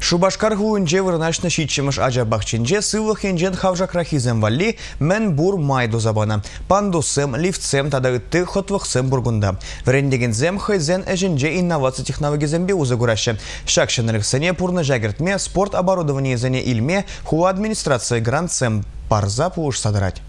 Шубашкар гуынже вырнашны шитчіміш ажа сывлық енжен хавжакрахизем валли мен бур майду забана. Пандусым, лифтсем үтті хотвықсым бургунда. Врендегензем хайзен әжінже инновация технологизембе узы гурашы. Шакшынырықсыне пурны жагертме спорт оборудование зене илме хуа администрация грантсем парза пуыш садырать.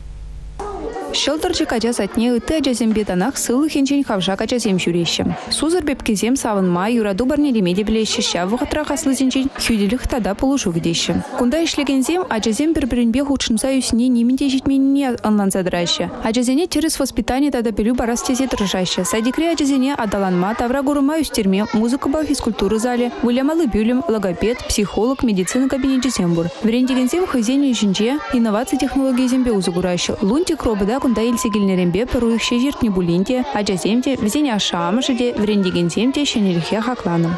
Шылтырчы кача сатне ыты ачасем бетанах сылы хенчен хавжа качасем жүрещі. Сузыр бепкезем савынма юраду барне лемеде білеші ша вғытра қаслы зенчен хюделік тада полушу видеші. Кунда ишлегензем ачасем бір-бірінбе худшынса үсіне неменде жетменіне анланса дырашы. Ачасене через воспитание тада пелю барас тезе тұржашы. Садикре ачасене адаланма тавра гурыма үстерме музыка ба физкультуры зале, вылямалы бюлем, логопед, психолог, медицина кабинете зембур. Врендегензем хызене үшінже инновация технологии зембе узыгурашы. Лунтик робыда кунда илсегилнерембе пыруйықше жертне булинде, ажаземде, візене ашамышыде, врендегенземде шенеліхе хакланым.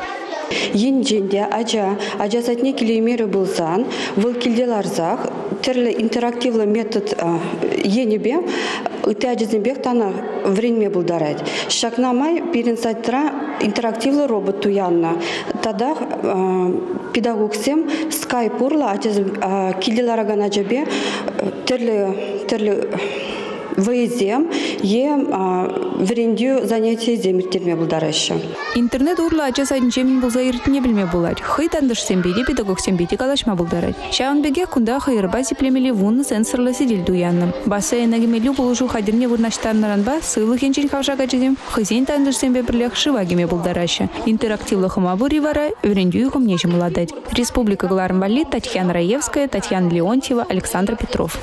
Енженде ажа, ажасатне килемері болсан, выл килделарзақ, түрлі интерактивлы метод енебе, ыты ажазембек тана вренме булдарайд. Шакнамай пирен сайтра интерактивлы робот туянна. Тада педагогсем скайп урла килделараган ажабе түрлі түрлі выездем е врендю занятие земиртерме булдарышы. Интернет урла ача сайынчемин булза иртіне білме булар. Хый тандыш сембеде педагог сембеде калашма булдарать. Шаун беге кунда хайырба сиплемели вунны сенсорлы сидел дуянным. Басы энагемелю булушу хадирне вурнаштарнаранба сылы хенчен хавша качедем. Хызен тандыш сембе бірлех шывагеме булдарашы. Интерактивлы хыма буривара врендю хым нечем ладать. Республика Глармбали, Татьяна Раевская, Татьяна Леонтьева, Александр Петров.